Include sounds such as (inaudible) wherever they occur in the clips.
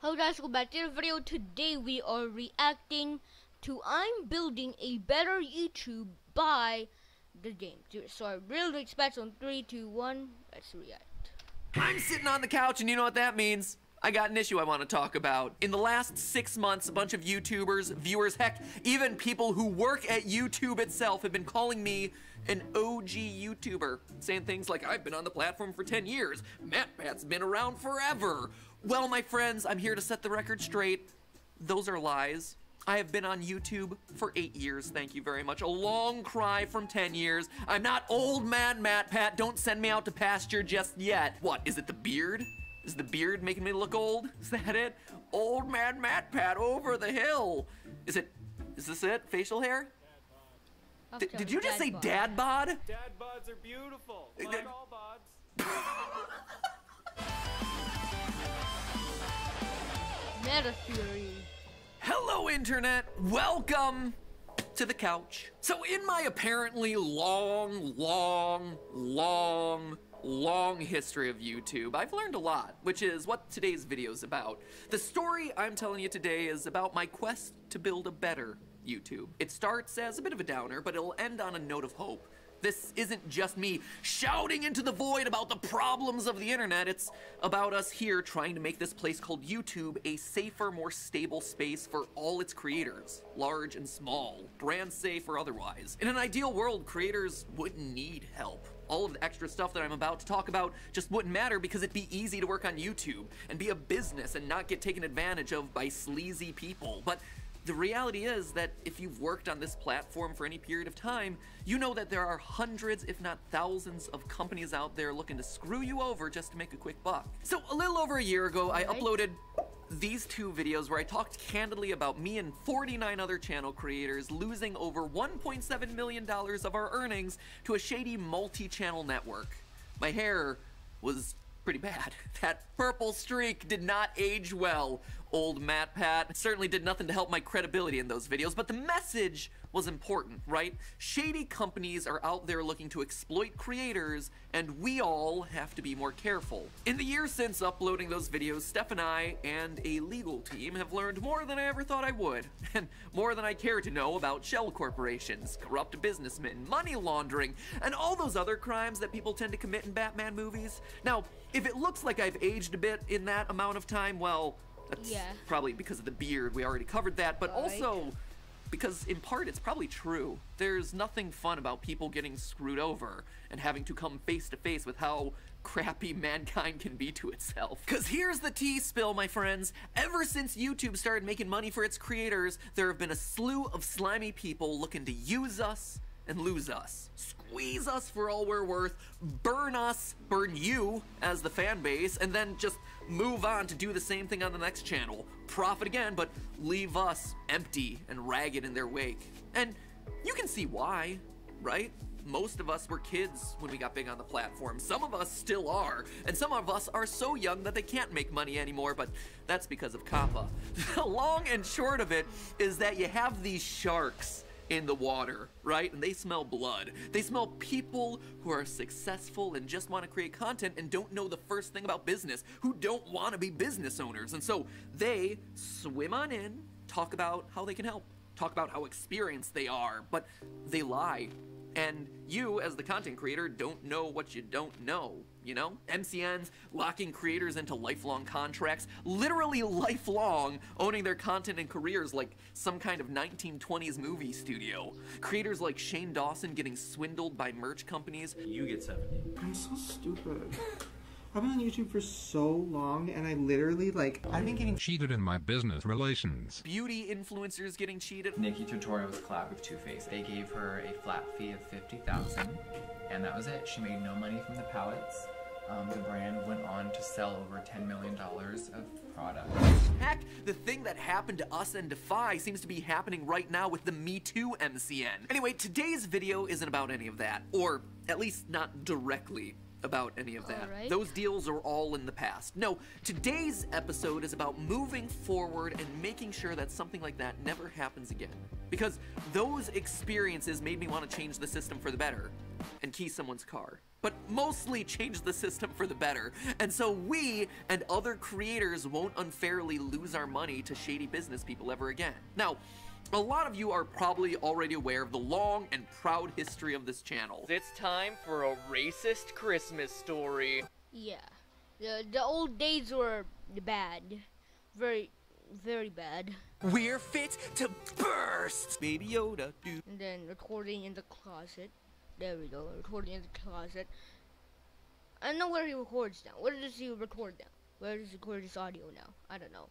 Hello guys, welcome back to the video. Today we are reacting to I'm building a better YouTube by the game. So I really expect on 3, 2, 1, let's react. I'm sitting on the couch and you know what that means. I got an issue I want to talk about. In the last six months, a bunch of YouTubers, viewers, heck, even people who work at YouTube itself have been calling me an OG YouTuber, saying things like, I've been on the platform for 10 years, MatPat's been around forever. Well, my friends, I'm here to set the record straight. Those are lies. I have been on YouTube for eight years, thank you very much. A long cry from 10 years. I'm not old man MatPat, don't send me out to pasture just yet. What, is it the beard? Is the beard making me look old? (laughs) Is that it? Old man MatPat over the hill. Is it, is this it? Facial hair? D did you just say bod. dad bod? Dad bods are beautiful. Like all bods. (laughs) Meta theory. Hello, Internet. Welcome to the couch. So, in my apparently long, long, long, long history of YouTube, I've learned a lot, which is what today's video is about. The story I'm telling you today is about my quest to build a better YouTube. It starts as a bit of a downer, but it'll end on a note of hope. This isn't just me shouting into the void about the problems of the internet. It's about us here trying to make this place called YouTube a safer, more stable space for all its creators, large and small, brand safe or otherwise. In an ideal world, creators wouldn't need help all of the extra stuff that I'm about to talk about just wouldn't matter because it'd be easy to work on YouTube and be a business and not get taken advantage of by sleazy people. But the reality is that if you've worked on this platform for any period of time, you know that there are hundreds, if not thousands, of companies out there looking to screw you over just to make a quick buck. So a little over a year ago, I uploaded these two videos where I talked candidly about me and 49 other channel creators losing over $1.7 million of our earnings to a shady multi-channel network. My hair was pretty bad. (laughs) That purple streak did not age well, old MatPat. Certainly did nothing to help my credibility in those videos, but the message was important, right? Shady companies are out there looking to exploit creators, and we all have to be more careful. In the years since uploading those videos, Steph and I and a legal team have learned more than I ever thought I would, (laughs) and more than I care to know about shell corporations, corrupt businessmen, money laundering, and all those other crimes that people tend to commit in Batman movies. Now, if it looks like I've aged a bit in that amount of time, well, that's yeah. probably because of the beard. We already covered that, but right. also because in part it's probably true. There's nothing fun about people getting screwed over and having to come face to face with how crappy (laughs) mankind can be to itself. Cause here's the tea spill, my friends. Ever since YouTube started making money for its creators, there have been a slew of slimy people looking to use us and lose us. Squeeze us for all we're worth, burn us, burn you as the fan base, and then just move on to do the same thing on the next channel. Profit again, but leave us empty and ragged in their wake. And you can see why, right? Most of us were kids when we got big on the platform. Some of us still are. And some of us are so young that they can't make money anymore, but that's because of COPPA. (laughs) The long and short of it is that you have these sharks in the water, right? And they smell blood. They smell people who are successful and just want to create content and don't know the first thing about business, who don't want to be business owners. And so they swim on in, talk about how they can help, talk about how experienced they are, but they lie. And you, as the content creator, don't know what you don't know you know? MCNs locking creators into lifelong contracts, literally lifelong, owning their content and careers like some kind of 1920s movie studio. Creators like Shane Dawson getting swindled by merch companies. You get 70. I'm so stupid. I've been on YouTube for so long and I literally like I've been getting cheated in my business relations. Beauty influencers getting cheated. NikkieTutorials collab with Too Faced. They gave her a flat fee of 50000 and that was it. She made no money from the palettes. Um, the brand went on to sell over $10 million of product. Heck, the thing that happened to us and Defy seems to be happening right now with the Me Too MCN. Anyway, today's video isn't about any of that, or at least not directly about any of that. Right. Those deals are all in the past. No, today's episode is about moving forward and making sure that something like that never happens again. Because those experiences made me want to change the system for the better and key someone's car. But mostly change the system for the better. And so we and other creators won't unfairly lose our money to shady business people ever again. Now, a lot of you are probably already aware of the long and proud history of this channel. It's time for a racist Christmas story. Yeah. The, the old days were bad. Very, very bad. We're fit to burst! Baby Yoda, dude. And then recording in the closet. There we go. Recording in the closet. I don't know where he records now. Where does he record now? Where does he record his audio now? I don't know.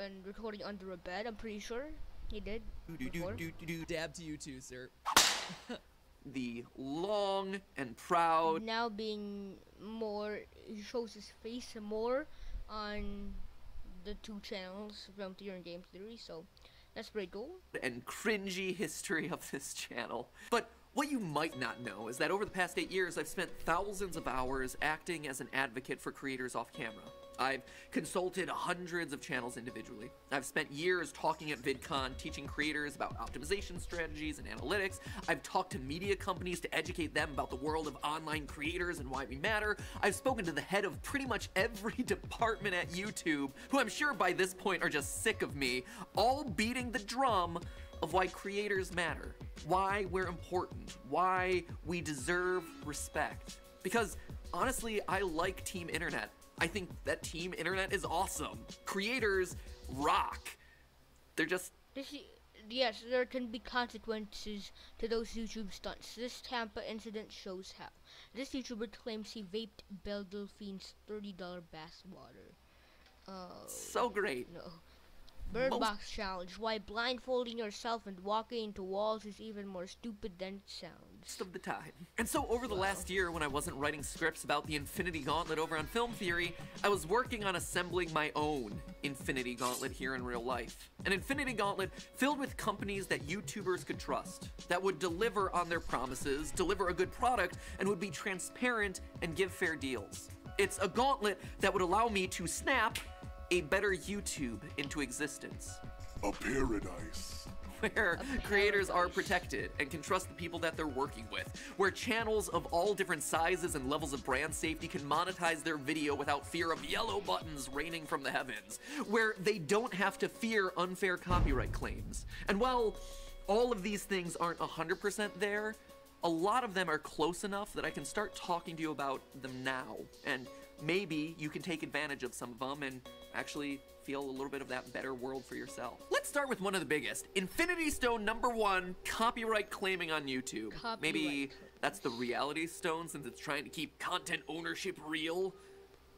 And recording under a bed, I'm pretty sure he did. before. Dab to you too, sir. (laughs) The long and proud Now being more, he shows his face more on the two channels Film Theory and Game Theory, so that's pretty cool. and cringy history of this channel. But what you might not know is that over the past eight years, I've spent thousands of hours acting as an advocate for creators off camera. I've consulted hundreds of channels individually. I've spent years talking at VidCon, teaching creators about optimization strategies and analytics. I've talked to media companies to educate them about the world of online creators and why we matter. I've spoken to the head of pretty much every (laughs) department at YouTube, who I'm sure by this point are just sick of me, all beating the drum of why creators matter, why we're important, why we deserve respect. Because honestly, I like Team Internet. I think that Team Internet is awesome. Creators rock. They're just This, y- yes, there can be consequences to those YouTube stunts. This Tampa incident shows how. This YouTuber claims he vaped Belle Delphine's $30 bath water. Uh, so great. no. Bird Most- Box Challenge. Why blindfolding yourself and walking into walls is even more stupid than it sounds. most of the time. And so over the last year when I wasn't writing scripts about the Infinity Gauntlet over on Film Theory, I was working on assembling my own Infinity Gauntlet here in real life. An Infinity Gauntlet filled with companies that YouTubers could trust, that would deliver on their promises, deliver a good product, and would be transparent and give fair deals. It's a gauntlet that would allow me to snap a better YouTube into existence A paradise. (laughs) where creators are protected and can trust the people that they're working with, where channels of all different sizes and levels of brand safety can monetize their video without fear of yellow buttons raining from the heavens, where they don't have to fear unfair copyright claims. And while all of these things aren't 100% there, a lot of them are close enough that I can start talking to you about them now. And maybe you can take advantage of some of them and actually feel a little bit of that better world for yourself. Let's start with one of the biggest Infinity Stone number one copyright claiming on YouTube. Maybe that's the reality stone since it's trying to keep content ownership real.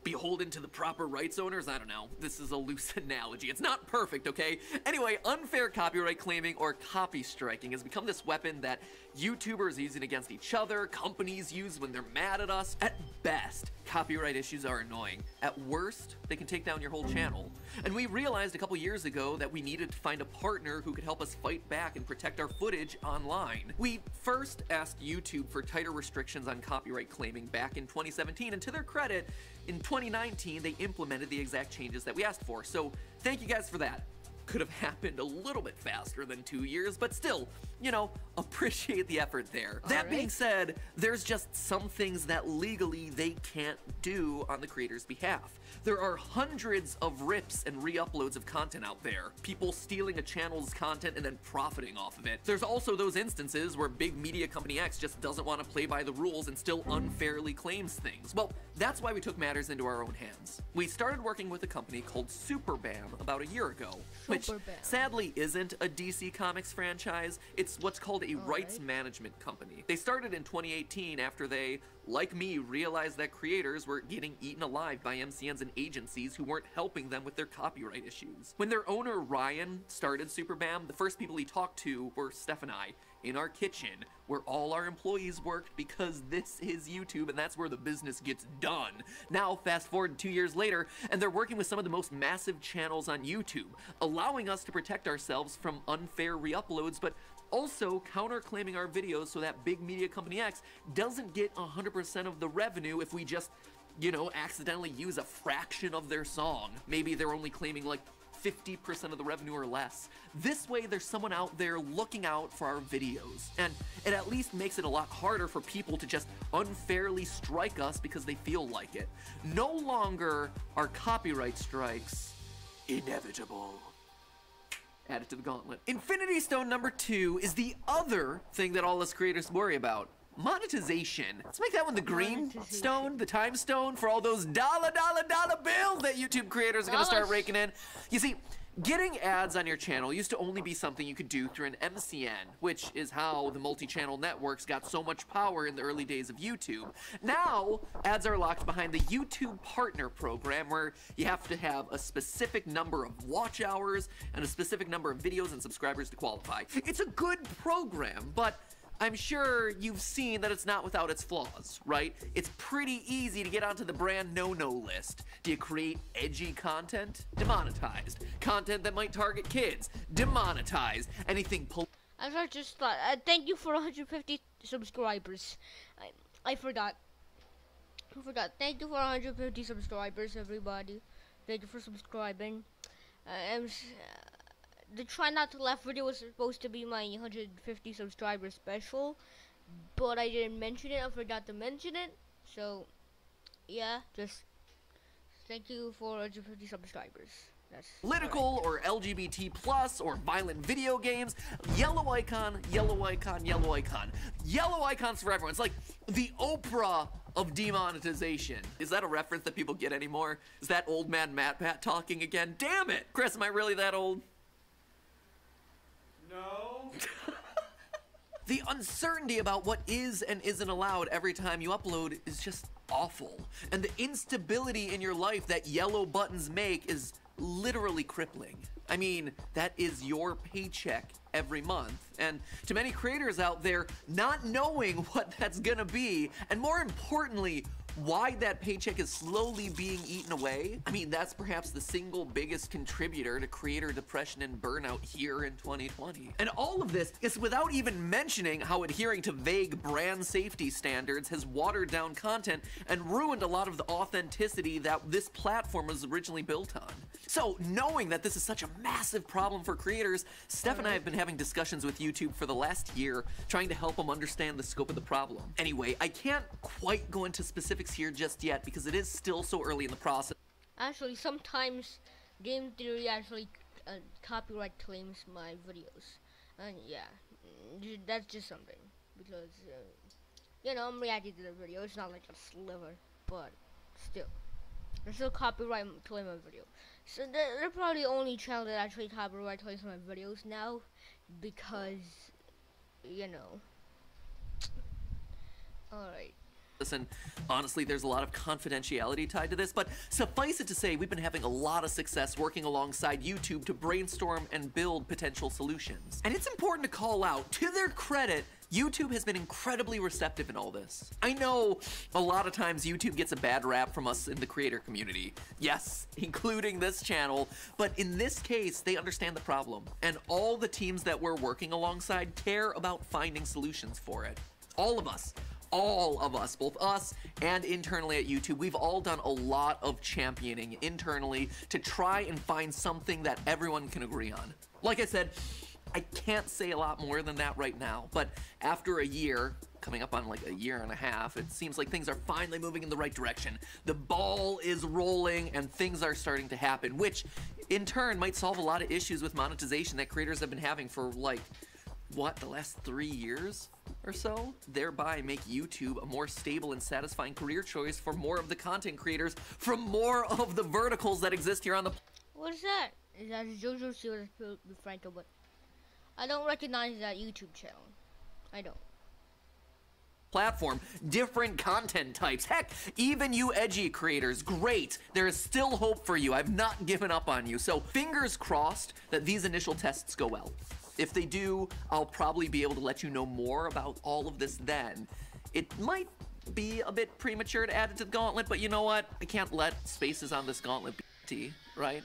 Beholden to the proper rights owners? I don't know. This is a loose (laughs) analogy. It's not perfect, okay? Anyway, unfair copyright claiming or copy striking has become this weapon that YouTubers use it against each other, companies use when they're mad at us. At best, copyright issues are annoying. At worst, they can take down your whole channel. And we realized a couple years ago that we needed to find a partner who could help us fight back and protect our footage online. We first asked YouTube for tighter restrictions on copyright claiming back in 2017, and to their credit, in 2019 they implemented the exact changes that we asked for. So thank you guys for that. Could have happened a little bit faster than two years, but still, you know, appreciate the effort there. that Alright. being said, there's just some things that legally they can't do on the creator's behalf. There are hundreds of rips and re-uploads of content out there. People stealing a channel's content and then profiting off of it. There's also those instances where big media company X just doesn't want to play by the rules and still unfairly claims things. Well, that's why we took matters into our own hands. We started working with a company called Superbam about a year ago, which sadly isn't a DC Comics franchise. It's what's called a rights management company. They started in 2018 after they, like me, realized that creators were getting eaten alive by MCNs and agencies who weren't helping them with their copyright issues. When their owner Ryan started Superbam, the first people he talked to were Steph and I in our kitchen where all our employees worked because this is YouTube and that's where the business gets done. Now, fast forward two years later, and they're working with some of the most massive channels on YouTube, allowing us to protect ourselves from unfair re-uploads, but also counterclaiming our videos so that big media company X doesn't get 100% of the revenue if we just, you know, accidentally use a fraction of their song. Maybe they're only claiming like 50% of the revenue or less. This way, there's someone out there looking out for our videos, and it at least makes it a lot harder for people to just unfairly strike us because they feel like it. No longer are copyright strikes inevitable. Add it to the gauntlet. Infinity Stone number two is the other thing that all us creators worry about. Monetization. Let's make that one the green stone, the time stone for all those dollar, dollar, dollar bills that YouTube creators are gonna start raking in. You see, getting ads on your channel used to only be something you could do through an MCN, which is how the multi-channel networks got so much power in the early days of YouTube. Now, ads are locked behind the YouTube Partner Program, where you have to have a specific number of watch hours and a specific number of videos and subscribers to qualify. It's a good program, but I'm sure you've seen that it's not without its flaws, right? It's pretty easy to get onto the brand no-no list. Do you create edgy content? Demonetized. Content that might target kids? Demonetized. Anything As I just thought, uh, thank you for 150 subscribers. I, I forgot. I forgot. Thank you for 150 subscribers, everybody. Thank you for subscribing. Uh, I'm the try not to laugh video was supposed to be my 150 subscriber special, but I didn't mention it. I forgot to mention it. So, yeah, just thank you for 150 subscribers. That's political or LGBT plus or violent video games. Yellow icon, yellow icon, yellow icon. Yellow icons for everyone. It's like the Oprah of demonetization. Is that a reference that people get anymore? Is that old man MatPat talking again? Damn it! Chris, am I really that old? No. (laughs) The uncertainty about what is and isn't allowed every time you upload is just awful. And the instability in your life that yellow buttons make is literally crippling. I mean, that is your paycheck every month. And to many creators out there, not knowing (laughs) what that's gonna be, and more importantly, why that paycheck is slowly being eaten away, I mean, that's perhaps the single biggest contributor to creator depression and burnout here in 2020. And all of this is without even mentioning how adhering to vague brand safety standards has watered down content and ruined a lot of the authenticity that this platform was originally built on. So, knowing that this is such a massive problem for creators, Steph and I have been having discussions with YouTube for the last year, trying to help them understand the scope of the problem. Anyway, I can't quite go into specifics here just yet because it is still so early in the process. Actually, sometimes Game Theory actually uh, copyright claims my videos, and yeah, mm, that's just something because uh, you know I'm reacting to the video. It's not like a sliver, but still, they still copyright claim my video. So they're, they're probably the only channel that actually copyright claims my videos now, because you know. All right. And honestly, there's a lot of confidentiality tied to this, but suffice it to say, we've been having a lot of success working alongside YouTube to brainstorm and build potential solutions. And it's important to call out, to their credit, YouTube has been incredibly receptive in all this. I know a lot of times YouTube gets a bad rap from us in the creator community. Yes, (laughs) including this channel, but in this case, they understand the problem. And all the teams that we're working alongside care about finding solutions for it. All of us all of us, both us and internally at YouTube, we've all done a lot of championing internally to try and find something that everyone can agree on. Like I said, I can't say a lot more than that right now, but after a year, coming up on like a year and a half, it seems like things are finally moving in the right direction. The ball is rolling and things are starting to happen, which in turn might solve a lot of issues with monetization that creators have been having for like what, the last three years or so? Thereby make YouTube a more stable and satisfying career choice for more of the content creators from more of the verticals that exist here on the What is that? Is that JoJo Siwa with Franco? But I don't recognize that YouTube channel. I don't. platform, different content types. Heck, even you edgy creators, great. There is still hope for you. I've not given up on you. So fingers crossed that these initial tests go well. If they do, I'll probably be able to let you know more about all of this then. It might be a bit premature to add it to the gauntlet, but you know what? I can't let spaces on this gauntlet be right?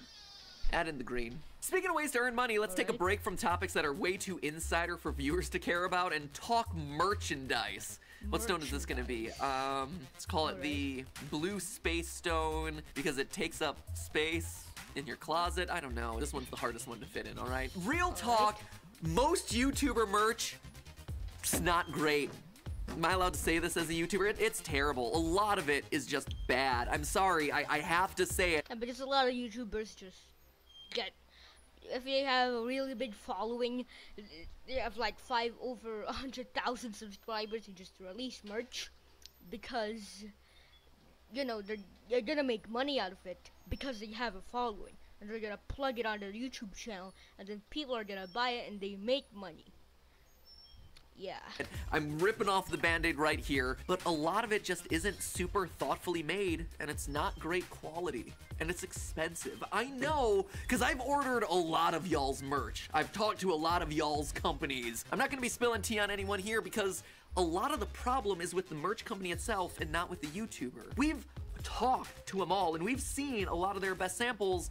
Add in the green. Speaking of ways to earn money, let's take a break from topics that are way too insider for viewers to care about and talk merchandise. What stone is this gonna be? Um, let's call it the blue space stone because it takes up space. in your closet. I don't know. This one's the hardest one to fit in, all right? Real talk, most YouTuber merch, it's not great. Am I allowed to say this as a YouTuber? It, it's terrible. A lot of it is just bad. I'm sorry, I, I have to say it. Yeah, but just a lot of YouTubers just get if they have a really big following, they have like five over a hundred thousand subscribers, they just release merch because you know they're they're gonna make money out of it because they have a following and they're gonna plug it on their YouTube channel and then people are gonna buy it and they make money. Yeah. I'm ripping off the band-aid right here, but a lot of it just isn't super thoughtfully made, and it's not great quality, and it's expensive. I know, because I've ordered a lot of y'all's merch. I've talked to a lot of y'all's companies. I'm not gonna be spilling tea on anyone here because a lot of the problem is with the merch company itself and not with the YouTuber. We've talked to them all, and we've seen a lot of their best samples,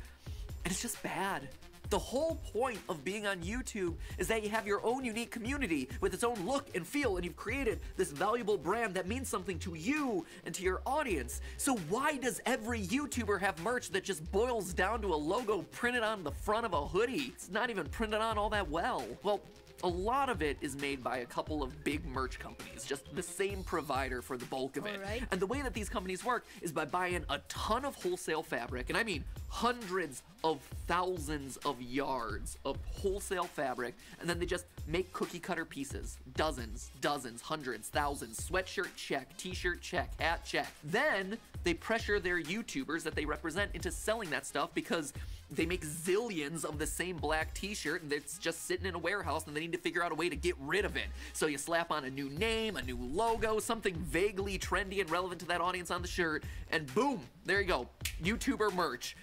and it's just bad. The whole point of being on YouTube is that you have your own unique community with its own look and feel, and you've created this valuable brand that means something to you and to your audience. So why does every YouTuber have merch that just boils down to a logo printed on the front of a hoodie? It's not even printed on all that well. Well, a lot of it is made by a couple of big merch companies, just the same provider for the bulk of it. Alright. And the way that these companies work is by buying a ton of wholesale fabric, and I mean hundreds of thousands of yards of wholesale fabric, and then they just make cookie cutter pieces. Dozens, dozens, hundreds, thousands. Sweatshirt check, t-shirt check, hat check. Then they pressure their YouTubers that they represent into selling that stuff because they make zillions of the same black t-shirt and it's just sitting in a warehouse and they need to figure out a way to get rid of it. So you slap on a new name, a new logo, something vaguely trendy and relevant to that audience on the shirt, and boom, there you go, YouTuber merch.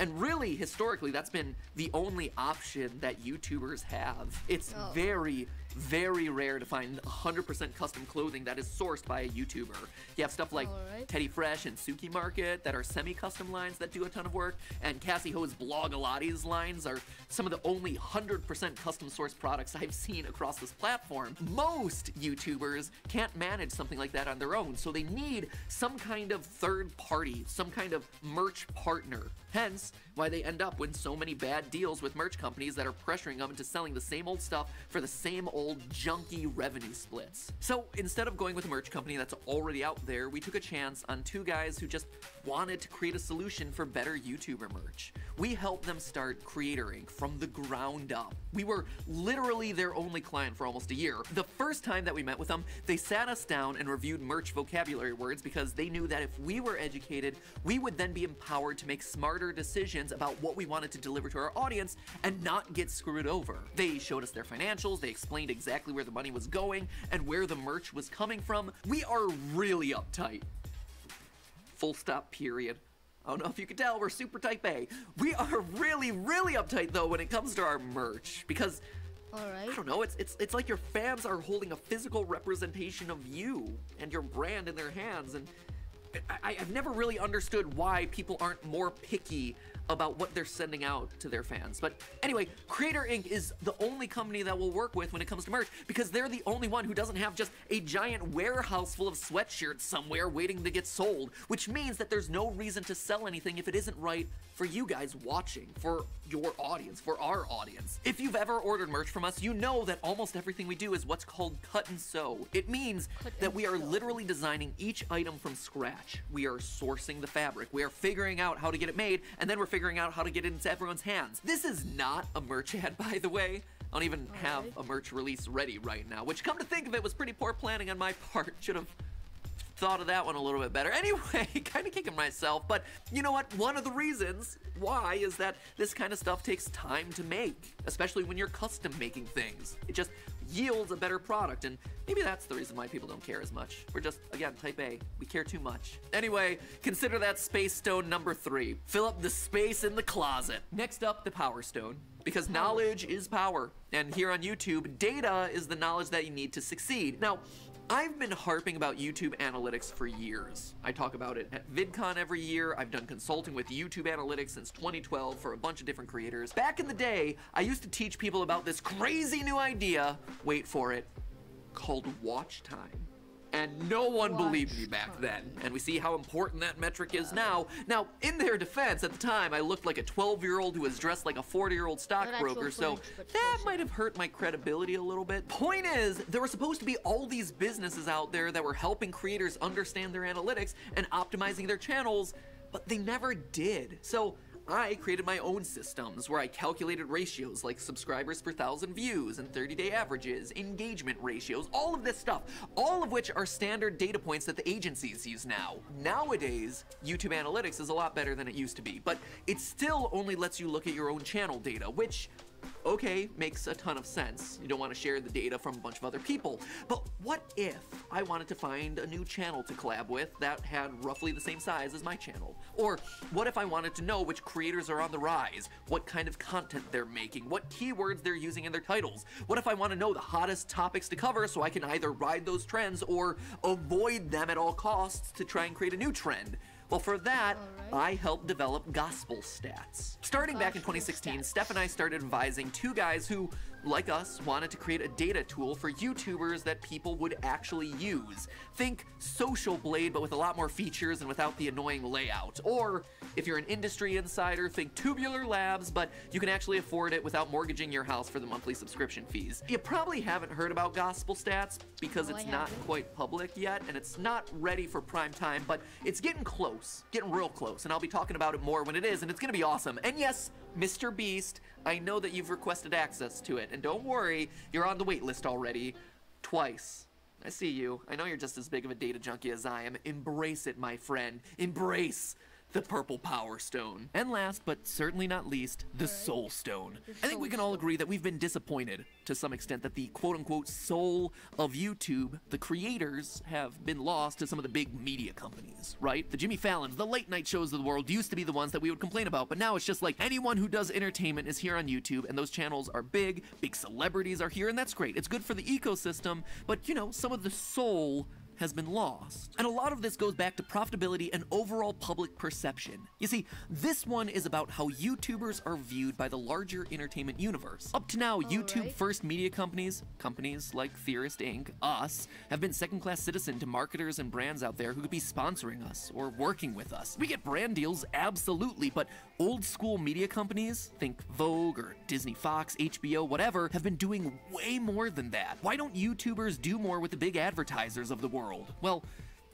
And really, historically, that's been the only option that YouTubers have. It's Oh. very, very rare to find 100% custom clothing that is sourced by a YouTuber. You have stuff like Alright. Teddy Fresh and Suki Market that are semi-custom lines that do a ton of work, and Cassey Ho's Blogilates lines are some of the only 100% custom sourced products I've seen across this platform. Most YouTubers can't manage something like that on their own, so they need some kind of third party, some kind of merch partner. Hence, why they end up with so many bad deals with merch companies that are pressuring them into selling the same old stuff for the same old junky revenue splits. So instead of going with a merch company that's already out there, we took a chance on two guys who just wanted to create a solution for better YouTuber merch. We helped them start Creator Ink. from the ground up. We were literally their only client for almost a year. The first time that we met with them, they sat us down and reviewed merch vocabulary words because they knew that if we were educated, we would then be empowered to make smarter decisions about what we wanted to deliver to our audience and not get screwed over. They showed us their financials, they explained exactly where the money was going and where the merch was coming from. We are really uptight. Full stop, period. I don't know if you can tell, we're super type A. We are really, really uptight though when it comes to our merch because I don't know, it's it's it's like your fans are holding a physical representation of you and your brand in their hands and I, I've never really understood why people aren't more picky about what they're sending out to their fans. But anyway, Creator Ink. is the only company that we'll work with when it comes to merch because they're the only one who doesn't have just a giant warehouse full of sweatshirts somewhere waiting to get sold, which means that there's no reason to sell anything if it isn't right for you guys watching, for your audience, for our audience. If you've ever ordered merch from us, you know that almost everything we do is what's called cut and sew. It means Cut that we are sew. literally designing each item from scratch. We are sourcing the fabric. We are figuring out how to get it made, and then we're figuring out how to get it into everyone's hands. This is not a merch ad, (laughs) by the way. I don't even have Alright. a merch release ready right now, which come to think of it was pretty poor planning on my part. (laughs) Should have thought of that one a little bit better. (laughs) Anyway, kind of kicking myself, but you know what? One of the reasons why is that this kind of stuff takes time to make, especially when you're custom making things. It just yields a better product, and maybe that's the reason why people don't care as much. We're just, again, type A. We care too much. Anyway, consider that space stone number three. Fill up the space in the closet. Next up, the power stone. Because knowledge is power. And here on YouTube, data is the knowledge that you need to succeed. Now, I've been harping about YouTube analytics for years. I talk about it at VidCon every year. I've done consulting with YouTube analytics since 2012 for a bunch of different creators. Back in the day, I used to teach people about this crazy new idea, wait for it, called watch time. And no one Watch believed me back then. And we see how important that metric is now. Now, in their defense, at the time, I looked like a 12 year old who was dressed like a 40 year old stockbroker, so that might have hurt my credibility a little bit. Point is, there were supposed to be all these businesses out there that were helping creators understand their analytics and optimizing their channels, but they never did. So, I created my own systems where I calculated ratios like subscribers per thousand views and 30 day averages, engagement ratios, all of this stuff, all of which are standard data points that the agencies use now. Nowadays, YouTube Analytics is a lot better than it used to be, but it still only lets you look at your own channel data, which okay, makes a ton of sense. You don't want to share the data from a bunch of other people. But what if I wanted to find a new channel to collab with that had roughly the same size as my channel? Or what if I wanted to know which creators are on the rise, what kind of content they're making, what keywords they're using in their titles? What if I want to know the hottest topics to cover so I can either ride those trends or avoid them at all costs to try and create a new trend? Well, for that, I helped develop Gospel Stats. Starting back in 2016, Stats. Steph and I started advising two guys who, like us, wanted to create a data tool for YouTubers that people would actually use. Think Social Blade, but with a lot more features and without the annoying layout. Or, if you're an industry insider, think Tubular Labs, but you can actually afford it without mortgaging your house for the monthly subscription fees. You probably haven't heard about Gospel Stats because I it's haven't. quite public yet and it's not ready for prime time, but it's getting close, getting real close, and I'll be talking about it more when it is, and it's gonna be awesome. And yes, Mr. Beast, I know that you've requested access to it, and don't worry, you're on the wait list already. Twice. I see you. I know you're just as big of a data junkie as I am. Embrace it, my friend. Embrace the purple power stone. And last, but certainly not least, the soul stone. I think we can all agree that we've been disappointed to some extent that the quote unquote soul of YouTube, the creators, have been lost to some of the big media companies, right? The Jimmy Fallons, the late night shows of the world used to be the ones that we would complain about, but now it's just like anyone who does entertainment is here on YouTube, and those channels are big, big celebrities are here, and that's great. It's good for the ecosystem, but you know, some of the soul has been lost. And a lot of this goes back to profitability and overall public perception. You see, this one is about how YouTubers are viewed by the larger entertainment universe. Up to now, YouTube right. first media companies, companies like Theorist Inc., us, have been second class citizen to marketers and brands out there who could be sponsoring us or working with us. We get brand deals, absolutely, but old school media companies, think Vogue or Disney Fox, HBO, whatever, have been doing way more than that. Why don't YouTubers do more with the big advertisers of the world? Well,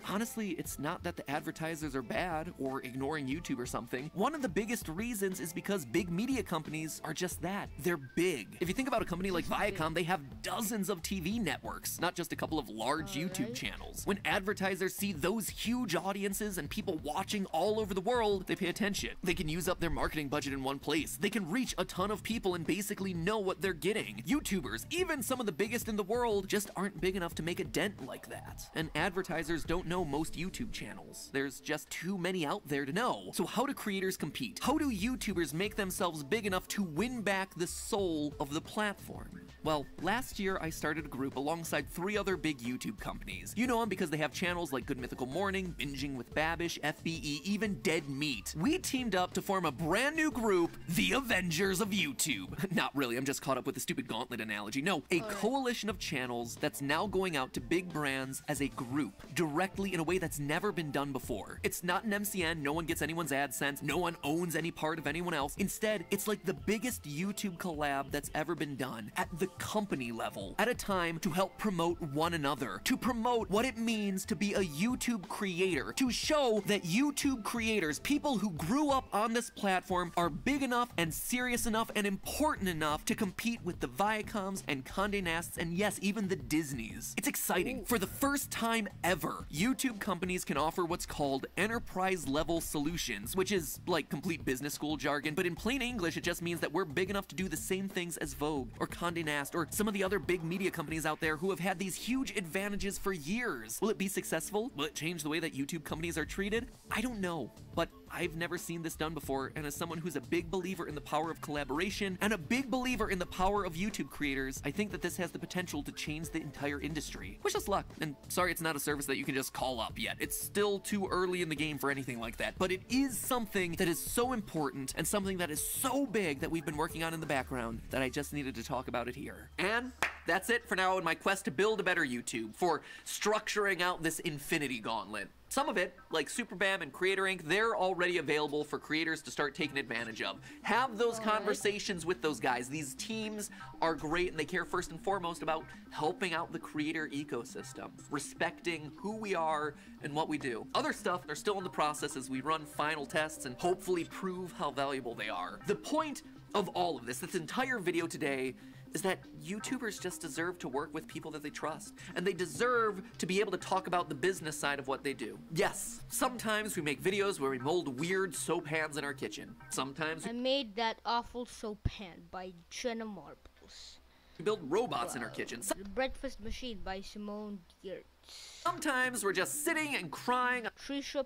Honestly, it's not that the advertisers are bad or ignoring YouTube or something. One of the biggest reasons is because big media companies are just that. They're big. If you think about a company like Viacom, they have dozens of TV networks, not just a couple of large YouTube channels. When advertisers see those huge audiences and people watching all over the world, they pay attention. They can use up their marketing budget in one place. They can reach a ton of people and basically know what they're getting. YouTubers, even some of the biggest in the world, just aren't big enough to make a dent like that. And advertisers don't know most YouTube channels. There's just too many out there to know. So how do creators compete? How do YouTubers make themselves big enough to win back the soul of the platform? Well, last year I started a group alongside three other big YouTube companies. You know them because they have channels like Good Mythical Morning, Binging with Babish, FBE, even Dead Meat. We teamed up to form a brand new group, the Avengers of YouTube. (laughs) Not really, I'm just caught up with the stupid gauntlet analogy. No, a coalition of channels that's now going out to big brands as a group, directly in a way that's never been done before. It's not an MCN, no one gets anyone's AdSense, no one owns any part of anyone else. Instead, it's like the biggest YouTube collab that's ever been done at the company level, at a time to help promote one another, to promote what it means to be a YouTube creator, to show that YouTube creators, people who grew up on this platform, are big enough and serious enough and important enough to compete with the Viacoms and Condé Nasts and yes, even the Disneys. It's exciting. For the first time ever, YouTube companies can offer what's called enterprise level solutions, which is like complete business school jargon, but in plain English, it just means that we're big enough to do the same things as Vogue or Condé Nast or some of the other big media companies out there who have had these huge advantages for years. Will it be successful? Will it change the way that YouTube companies are treated? I don't know, but I've never seen this done before, and as someone who's a big believer in the power of collaboration and a big believer in the power of YouTube creators, I think that this has the potential to change the entire industry. Wish us luck, and sorry it's not a service that you can just call up yet. It's still too early in the game for anything like that, but it is something that is so important and something that is so big that we've been working on in the background that I just needed to talk about it here. And That's it for now in my quest to build a better YouTube, for structuring out this infinity gauntlet. Some of it, like SuperBAM and Creator Ink., they're already available for creators to start taking advantage of. Have those conversations with those guys. These teams are great and they care first and foremost about helping out the creator ecosystem, respecting who we are and what we do. Other stuff are still in the process as we run final tests and hopefully prove how valuable they are. The point of all of this, this entire video today, is that YouTubers just deserve to work with people that they trust, and they deserve to be able to talk about the business side of what they do. Yes, sometimes we make videos where we mold weird soap hands in our kitchen. Sometimes I made that awful soap pan by Jenna Marbles. we build robots in our kitchen. The Breakfast Machine by Simone Giertz. Sometimes we're just sitting and crying Trisha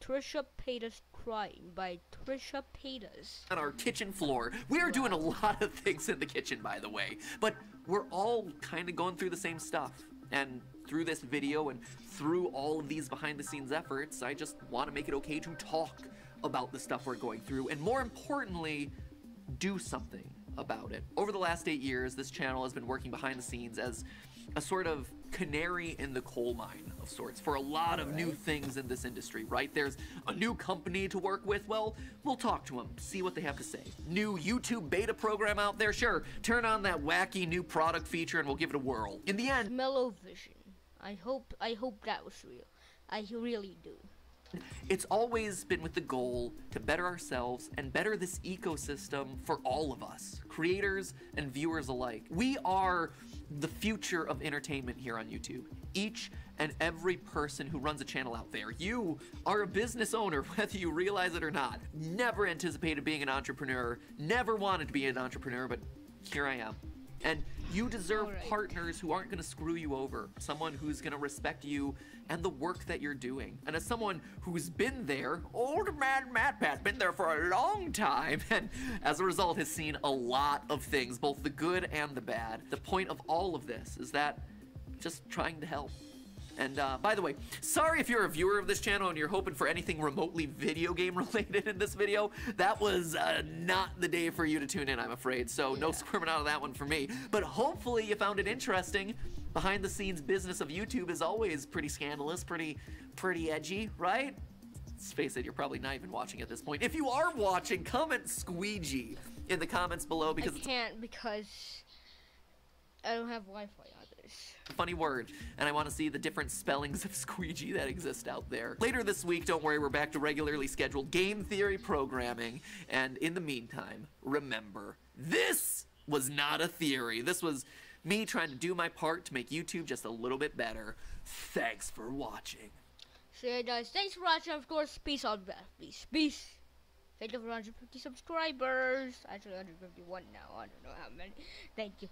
Trisha Paytas Crying by Trisha Paytas. on our kitchen floor. We are doing a lot of things in the kitchen, by the way, but we're all kind of going through the same stuff. And through this video and through all of these behind the scenes efforts, I just want to make it okay to talk about the stuff we're going through, and more importantly, do something about it. Over the last eight years, this channel has been working behind the scenes as a sort of canary in the coal mine of sorts for a lot of new things in this industry, right? There's a new company to work with. Well, we'll talk to them, see what they have to say. New YouTube beta program out there? Sure, turn on that wacky new product feature and we'll give it a whirl. In the end, Mellow Vision. I hope I hope that was real. I really do. It's always been with the goal to better ourselves and better this ecosystem for all of us, creators and viewers alike. We are the future of entertainment here on YouTube. Each and every person who runs a channel out there, you are a business owner, (laughs) whether you realize it or not. Never anticipated being an entrepreneur, never wanted to be an entrepreneur, but here I am. And you deserve Alright. partners who aren't going to screw you over. Someone who's going to respect you and the work that you're doing. And as someone who's been there, old man MatPat, been there for a long time, (laughs) and as a result has seen a lot of things, both the good and the bad. The point of all of this is that just trying to help. And uh, by the way, sorry if you're a viewer of this channel and you're hoping for anything remotely video game (laughs) related in this video. That was uh, not the day for you to tune in, I'm afraid. So no squirming out of that one for me. But hopefully you found it interesting. Behind the scenes business of YouTube is always pretty scandalous, pretty, pretty edgy, right? Let's face it, you're probably not even watching at this point. If you are watching, comment squeegee in the comments below because I can't because I don't have Wi-Fi on this. a funny word, and I want to see the different spellings of (laughs) squeegee that exist out there. Later this week, don't worry, we're back to regularly scheduled game theory programming, and in the meantime, remember, this was not a theory. This was me trying to do my part to make YouTube just a little bit better. Thanks for watching. So yeah, guys, thanks for watching. Of course, peace out. Peace, peace. Thank you for 150 subscribers. Actually, 151 now. I don't know how many. Thank you.